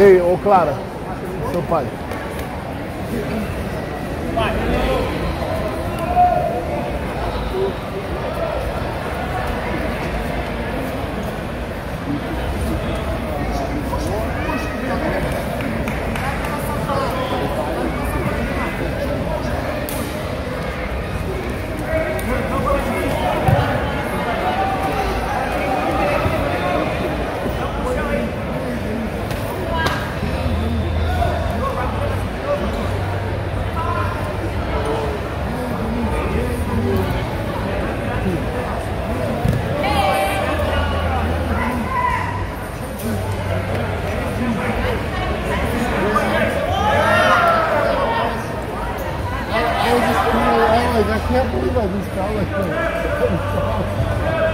Ei, ô Clara, seu pai. mas daqui é pouco vai vir aqui.